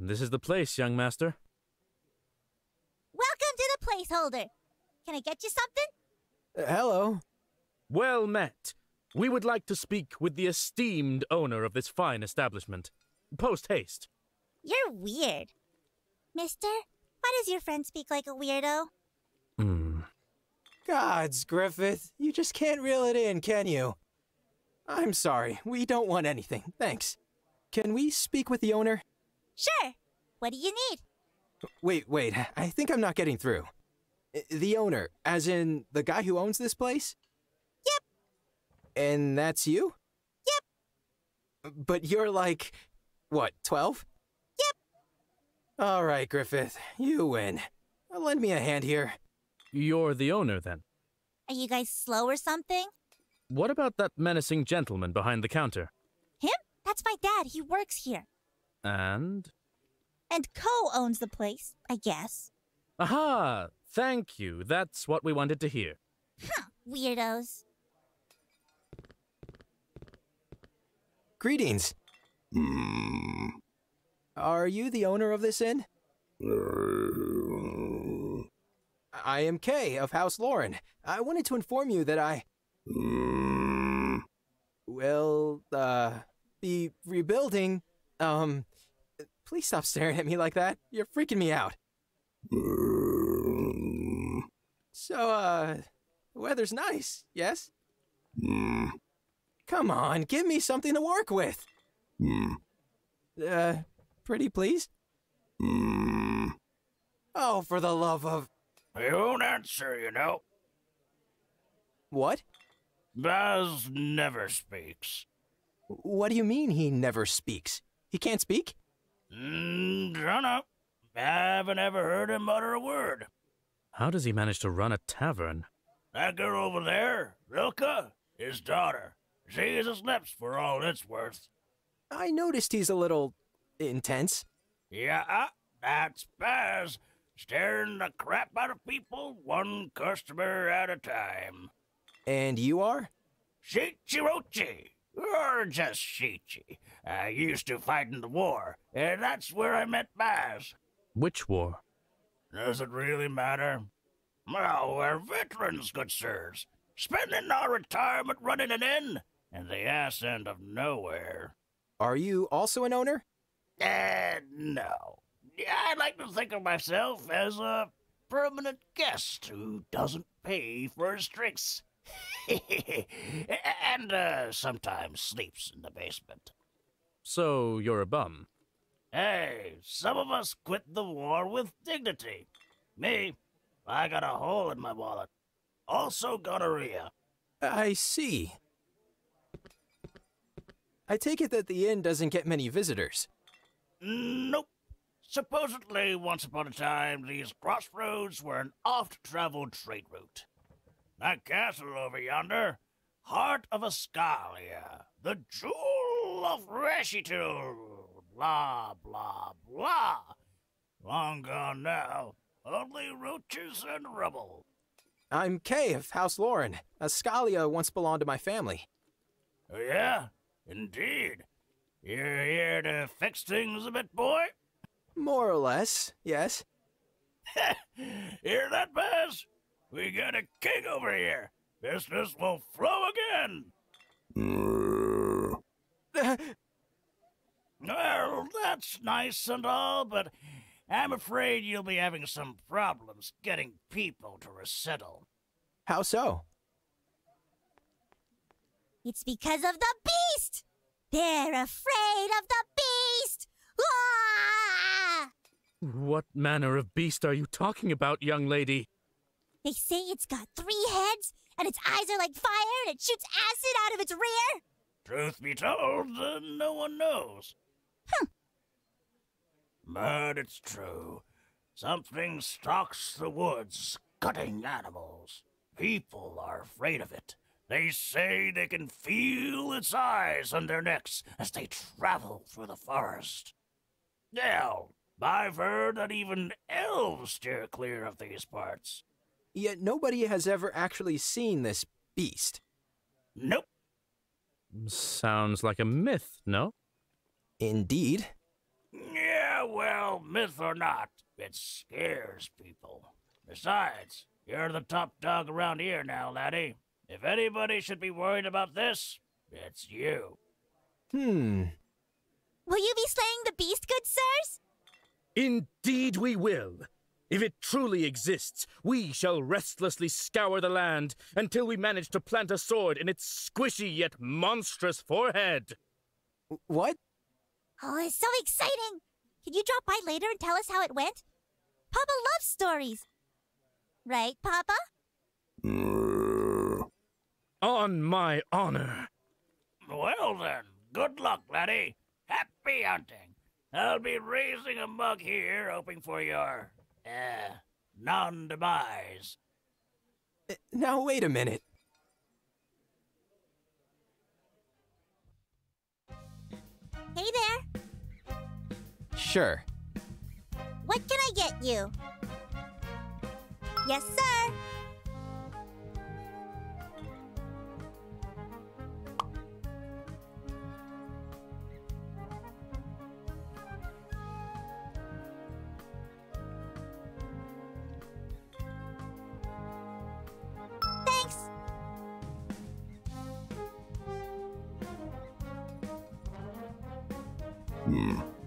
This is the place, young master. Welcome to the placeholder. Can I get you something? Uh, hello. Well met. We would like to speak with the esteemed owner of this fine establishment. Post haste. You're weird. Mister, why does your friend speak like a weirdo? Hmm. Gods, Griffith, you just can't reel it in, can you? I'm sorry, we don't want anything, thanks. Can we speak with the owner? Sure. What do you need? Wait, wait, I think I'm not getting through. The owner, as in the guy who owns this place? Yep. And that's you? Yep. But you're like, what, 12? Yep. All right, Griffith, you win. Lend me a hand here. You're the owner, then. Are you guys slow or something? What about that menacing gentleman behind the counter? Him? That's my dad. He works here. And? And Co owns the place, I guess. Aha! Thank you. That's what we wanted to hear. Huh, weirdos. Greetings. Are you the owner of this inn? I am Kay of House Loren. I wanted to inform you that I will uh be rebuilding. Um please stop staring at me like that. You're freaking me out. So uh the weather's nice, yes? Come on, give me something to work with. Uh pretty please? Oh, for the love of He won't answer, you know. what? Baz never speaks. What do you mean he never speaks? He can't speak? Mm, dunno. Haven't ever heard him utter a word. How does he manage to run a tavern? That girl over there, Lilka, his daughter. She is his lips for all it's worth. I noticed he's a little intense. Yeah, that's Baz, staring the crap out of people, one customer at a time. And you are? Shichirochi, or just Shichi. I used to fight in the war, and that's where I met Baz. Which war? Does it really matter? Well, we're veterans, good sirs, spending our retirement running an inn in the ass end of nowhere. Are you also an owner? Uh, no. I like to think of myself as a permanent guest who doesn't pay for his drinks. and uh, sometimes sleeps in the basement. So you're a bum. Hey, some of us quit the war with dignity. Me, I got a hole in my wallet. Also gonorrhea. I see. I take it that the inn doesn't get many visitors. Nope. Supposedly, once upon a time, these crossroads were an oft-traveled trade route. That castle over yonder, heart of Ascalia, the jewel of Reshitul, blah, blah, blah. Long gone now, only roaches and rubble. I'm Kay of House Loren. Ascalia once belonged to my family. Oh, yeah? Indeed. You're here to fix things a bit, boy? More or less, yes. Hear that, Baz? We got a king over here. Business will flow again. Well, that's nice and all, but I'm afraid you'll be having some problems getting people to resettle. How so? It's because of the beast! They're afraid of the beast! Ah! What manner of beast are you talking about, young lady? They say it's got three heads, and its eyes are like fire, and it shoots acid out of its rear! Truth be told, uh, no one knows. But it's true. Something stalks the woods, cutting animals. People are afraid of it. They say they can feel its eyes on their necks as they travel through the forest. Now, I've heard that even elves steer clear of these parts. Yet nobody has ever actually seen this beast. Nope. Sounds like a myth, no? Indeed. Yeah, well, myth or not, it scares people. Besides, you're the top dog around here now, laddie. If anybody should be worried about this, it's you. Hmm. Will you be slaying the beast, good sirs? Indeed, we will. If it truly exists, we shall restlessly scour the land until we manage to plant a sword in its squishy yet monstrous forehead. What? Oh, it's so exciting! Can you drop by later and tell us how it went? Papa loves stories. Right, Papa? On my honor. Well then, good luck, laddie. Happy hunting. I'll be raising a mug here, hoping for your, uh, non-demise. Uh, Now, wait a minute. Hey there. Sure. What can I get you? Yes, sir. Uh,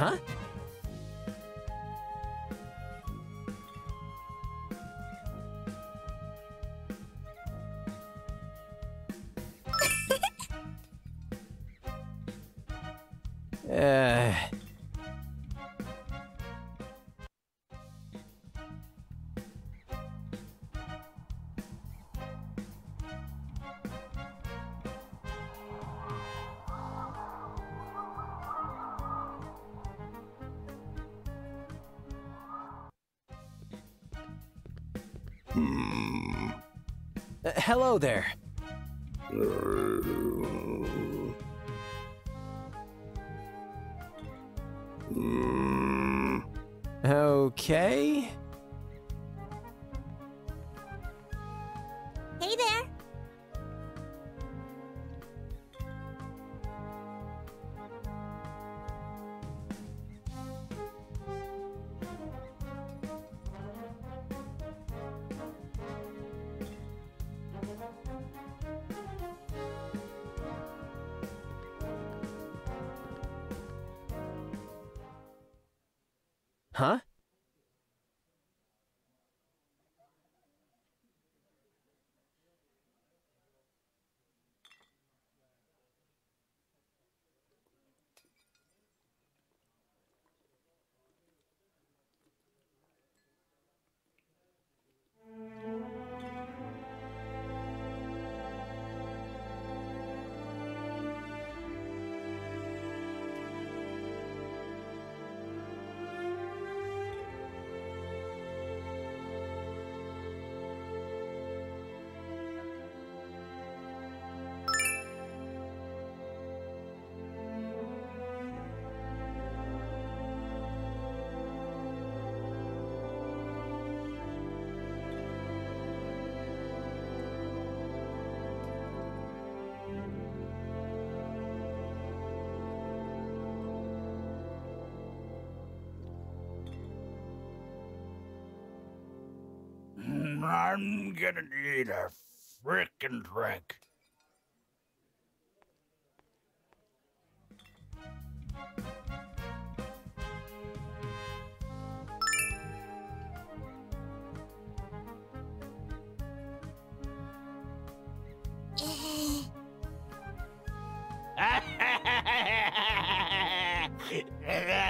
huh? Uh, hello there. Okay. Huh? I'm gonna need a frickin' trick.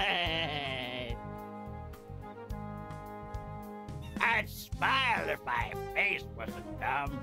smile if my face wasn't dumb.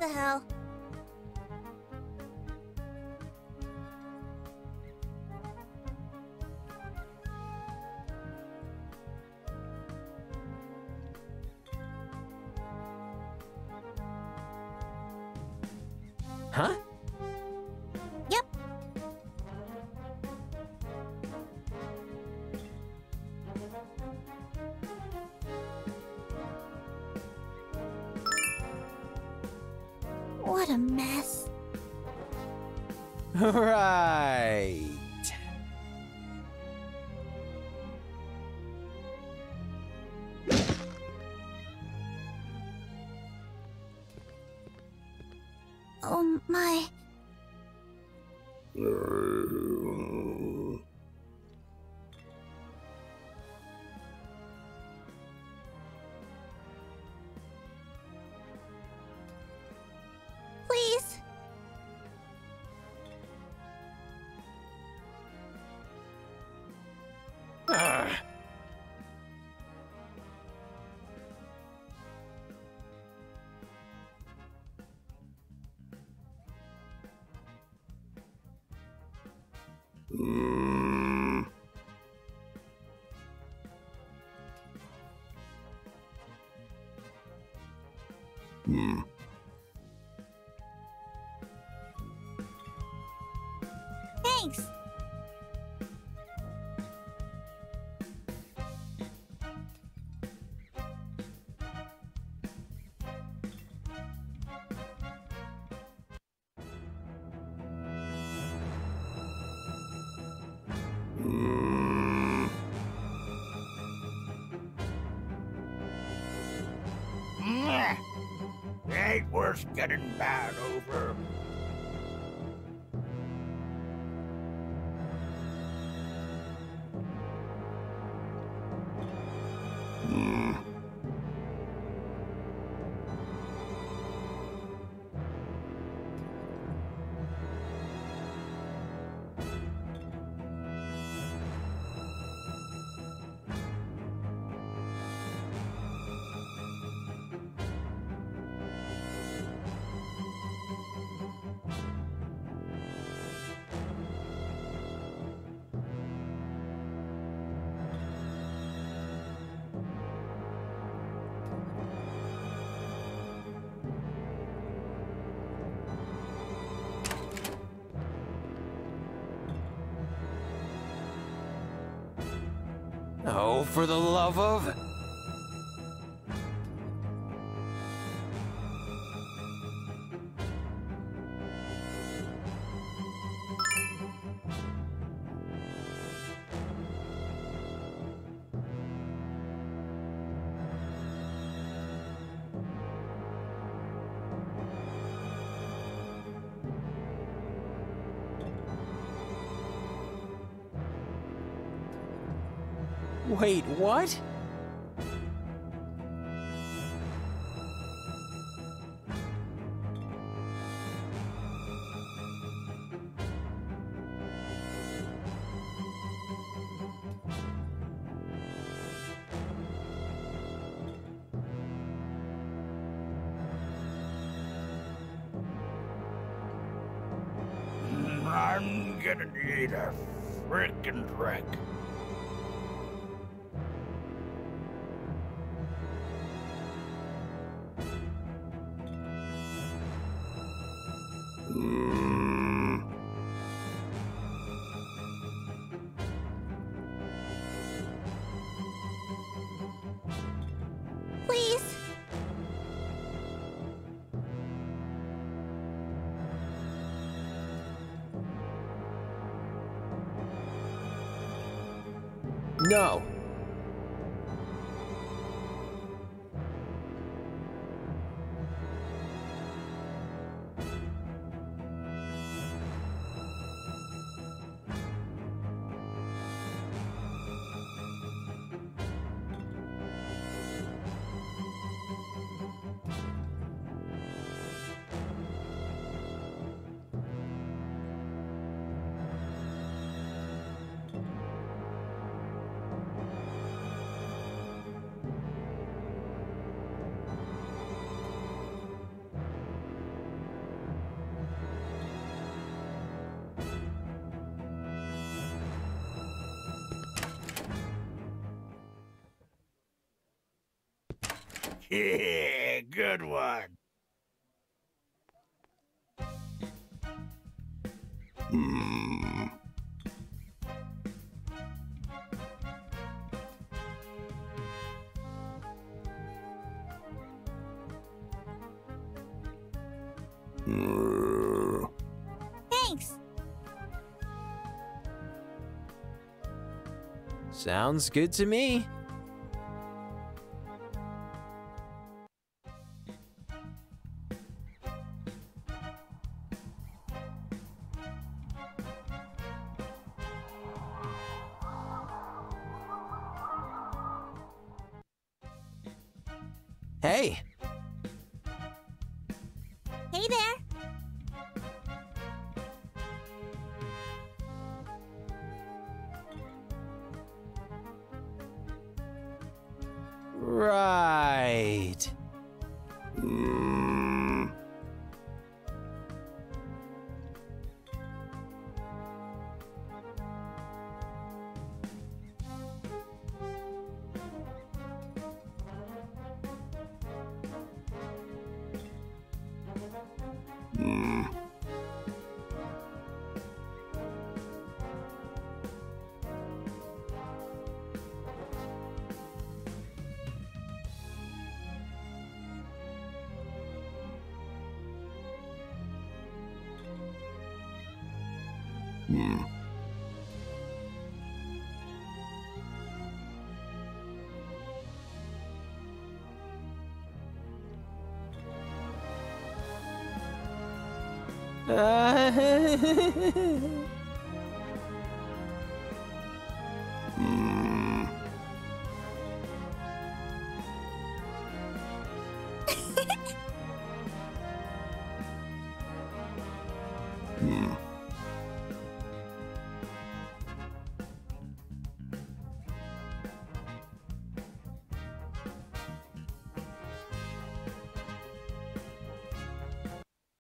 The hell? Huh? Right. Oh my. Ain't getting bad over. Oh, for the love of. What? I'm gonna need a frickin' wreck. No. Yeah, good one. Thanks. Sounds good to me. Hey 嗯 Uh,